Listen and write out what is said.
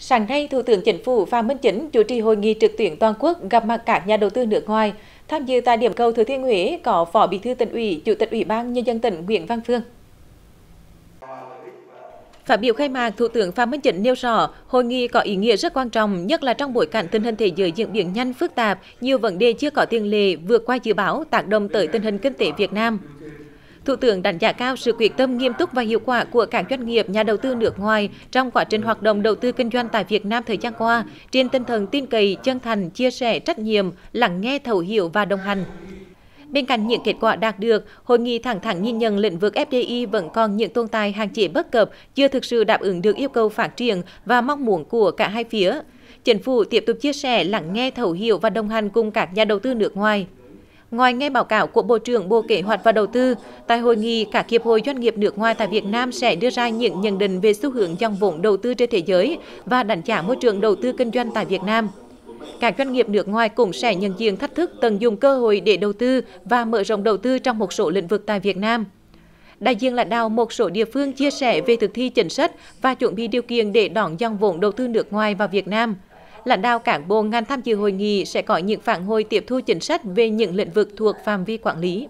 Sáng nay, Thủ tướng Chính phủ Phạm Minh Chính chủ trì hội nghị trực tuyến toàn quốc gặp mặt các nhà đầu tư nước ngoài. Tham dự tại điểm cầu Thừa Thiên Huế có Phó Bí thư Tỉnh ủy, Chủ tịch Ủy ban Nhân dân tỉnh Nguyễn Văn Phương. Phát biểu khai mạc, Thủ tướng Phạm Minh Chính nêu rõ, hội nghị có ý nghĩa rất quan trọng, nhất là trong bối cảnh tình hình thế giới diễn biến nhanh phức tạp, nhiều vấn đề chưa có tiền lệ vượt qua dự báo tác động tới tình hình kinh tế Việt Nam. Thủ tướng đánh giá cao sự quyết tâm nghiêm túc và hiệu quả của các doanh nghiệp, nhà đầu tư nước ngoài trong quá trình hoạt động đầu tư kinh doanh tại Việt Nam thời gian qua, trên tinh thần tin cậy, chân thành, chia sẻ trách nhiệm, lắng nghe thấu hiểu và đồng hành. Bên cạnh những kết quả đạt được, hội nghị thẳng thắn nhìn nhận lĩnh vực FDI vẫn còn những tồn tại hạn chế bất cập, chưa thực sự đáp ứng được yêu cầu phát triển và mong muốn của cả hai phía. Chính phủ tiếp tục chia sẻ, lắng nghe, thấu hiểu và đồng hành cùng các nhà đầu tư nước ngoài. Ngoài nghe báo cáo của Bộ trưởng Bộ Kế hoạch và Đầu tư, tại hội nghị, các hiệp hội doanh nghiệp nước ngoài tại Việt Nam sẽ đưa ra những nhận định về xu hướng dòng vốn đầu tư trên thế giới và đánh giá môi trường đầu tư kinh doanh tại Việt Nam. Các doanh nghiệp nước ngoài cũng sẽ nhận diện thách thức tận dụng cơ hội để đầu tư và mở rộng đầu tư trong một số lĩnh vực tại Việt Nam. Đại diện lãnh đạo một số địa phương chia sẻ về thực thi chính sách và chuẩn bị điều kiện để đón dòng vốn đầu tư nước ngoài vào Việt Nam – lãnh đạo các bộ ngành tham dự hội nghị sẽ có những phản hồi tiếp thu chính sách về những lĩnh vực thuộc phạm vi quản lý.